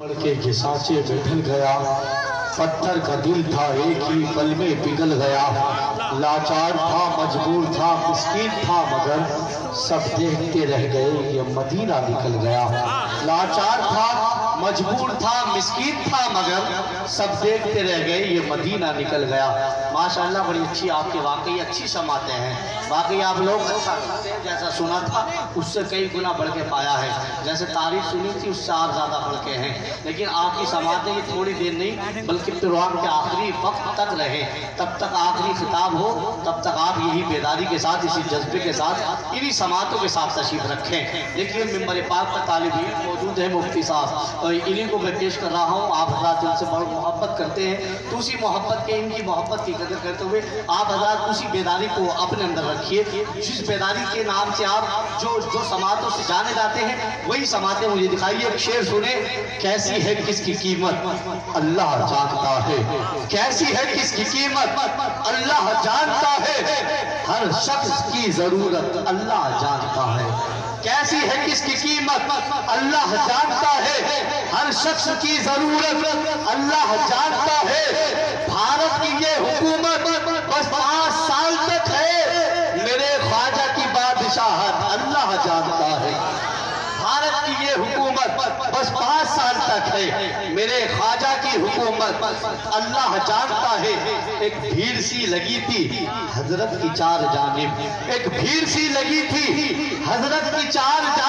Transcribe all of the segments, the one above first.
پڑھ کے گھساچے بیٹھل گیا، پتھر کا دل تھا ایک ہی، پل میں پگل گیا۔ لاچار تھا، مجبور تھا، مسکین تھا، مگر سب دیکھتے رہ گئے یہ مدینہ نکل گیا۔ لاچار تھا، مجبور تھا، مسکین تھا، مگر سب دیکھتے رہ گئے یہ مدینہ نکل گیا۔ ماشاءاللہ بڑی اچھی آپ کے واقعی اچھی سماتے ہیں۔ واقعی آپ لوگ اچھا کرتے ہیں جیسا سنا تھا، اس سے کئی گنا بڑھ کے پایا ہے۔ ویسے تعریف سنی تھی، اس سے آپ زیادہ ہلکے ہیں۔ لیکن آپ کی سماعتیں یہ تھوڑی دیر نہیں، بلکہ پروان کے آخری وقت تک رہے۔ تب تک آخری خطاب ہو، تب تک آپ یہی بیداری کے ساتھ، اسی جذبے کے ساتھ، انہی سماعتوں کے ساتھ تشریف رکھیں۔ دیکھیے، ممبر پاک کا طالب ہی موجود ہے، مفتی صاحب۔ اور انہیں کو میں پیش کر رہا ہوں۔ آپ حضرات ان سے بہت محبت کرتے ہیں۔ تو اسی محبت کے، ان کی محبت کی قدر کرتے ہوئے آپ حضرات اسی بیداری کو اپنے اندر رکھیے۔ جس بیداری کے نام سے آپ جو سماعتوں سے جانے جاتے ہیں، وہی کئی سماعتیں مجھے دکھائیے ایک شیر سنیں۔ کیسی ہے کس کی قیمت؟ اللہ جانتا ہے۔ کیسی ہے کس کی قیمت؟ اللہ جانتا ہے۔ ہر شخص کی ضرورت اللہ جانتا ہے۔ کیسی ہے کس کی قیمت؟ اللہ جانتا ہے۔ ہر شخص کی ضرورت اللہ جانتا ہے۔ بھارت کی یہ حکومت بس حکومت ہے۔ میرے خواجہ کی حکومت۔ اللہ جانتا ہے، ایک بھیڑ سی لگی تھی حضرت کی چار جانب۔ ایک بھیڑ سی لگی تھی حضرت کی چار جانب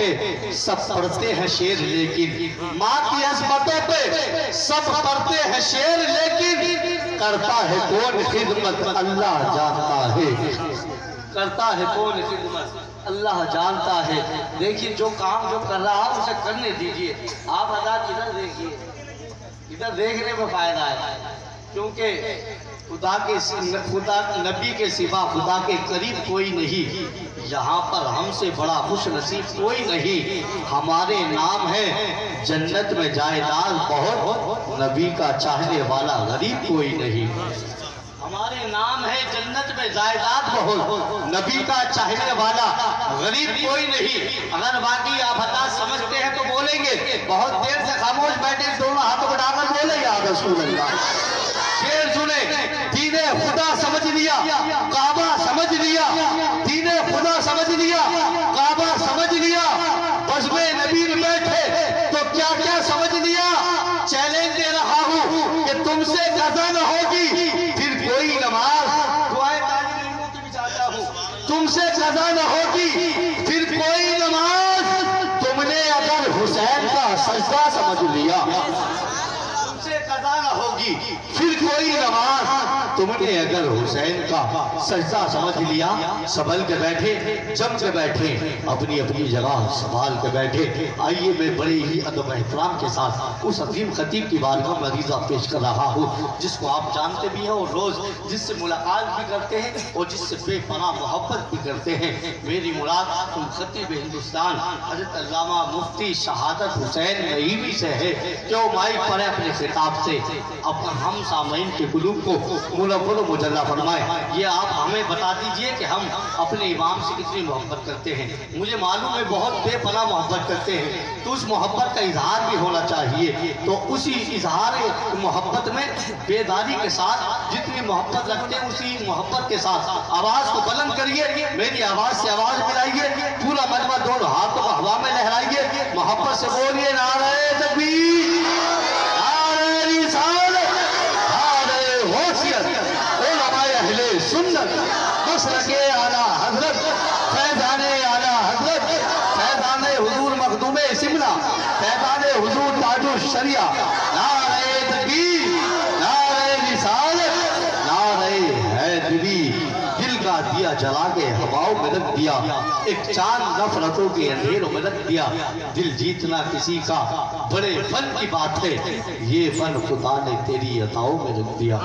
پہ سب پڑھتے ہیں شیر، لیکن ماں کی عظمتوں پہ سب پڑھتے ہیں شیر، لیکن کرتا ہے کون خدمت؟ اللہ جانتا ہے۔ کرتا ہے کون خدمت؟ اللہ جانتا ہے۔ دیکھیں جو کام جو کر رہا آپ اسے کرنے دیجیے۔ آپ حضرات ادھر دیکھئے ادھر دیکھنے میں فائدہ ہے۔ کیونکہ خدا کے نبی کے سوا خدا کے قریب کوئی نہیں۔ یہاں پر ہم سے بڑا خوش نصیب کوئی نہیں۔ ہمارے نام ہے جنت میں جائیداد بہت۔ نبی کا چاہنے والا غریب کوئی نہیں۔ ہمارے نام ہے جنت میں جائیداد بہت۔ نبی کا چاہنے والا غریب کوئی نہیں۔ اگر باقی آپ حتا سمجھتے ہیں تو بولیں گے۔ بہت دیر سے خاموش بیٹھے، دونوں ہاتھوں کو ڈال کر بولیں یا رسول اللہ۔ شیر سنے دین خدا ادا نہ ہوگی، پھر کوئی نماز دعائیں علموں کی بھی چاہتا ہو تم سے قضا نہ ہوگی، پھر کوئی نماز تم نے اگر حسین کا سجدہ سمجھ لیا۔ تم سے قضا نہ ہوگی، پھر کوئی نماز تم نے اگر حسین کا سجدہ سمجھ لیا سبل کے بیٹھے، جم کے بیٹھے، اپنی اپنی جگہ سنبھال کے بیٹھے، آئیے میں بڑے ہی عدم احترام کے ساتھ اس عظیم خطیب کی بارگاہ مریضہ پیش کر رہا ہوں، جس کو آپ جانتے بھی ہیں اور روز جس سے ملاقات بھی کرتے ہیں اور جس سے بے پناہ محبت بھی کرتے ہیں۔ میری مراد تم خطیب ہندوستان، حضرت علامہ مفتی شہادت حسین نعیمی سے ہے، جو مائک پر اپنے خطاب سے۔ اپنے ہم سامعین کے قلوب کو منور و مجلہ فرمائے۔ یہ آپ ہمیں بتا دیجیے کہ ہم اپنے امام سے کتنی محبت کرتے ہیں۔ مجھے معلوم ہے بہت بے پناہ محبت کرتے ہیں۔ تو اس محبت کا اظہار بھی ہونا چاہیے۔ تو اسی اظہار محبت میں بیداری کے ساتھ جتنی محبت رکھتے ہیں، اسی محبت کے ساتھ آواز کو بلند کریے۔ میری آواز سے آواز ملائیے۔ پورا مجمع دونوں ہاتھوں کو ہوا میں لہرائیے۔ محبت سے بولیے نعرہ شریعہ، نعرہ تکبیر، نعرہ رسالت، نعرہ حیدری دل کا دیا، جلا کے ہواوں میں رکھ دیا، ایک چاند نفرتوں کے اندھیروں میں رکھ دیا، دل جیتنا کسی کا بڑے فن کی بات ہے، یہ فن خدا نے تیری عطاوں میں رکھ دیا۔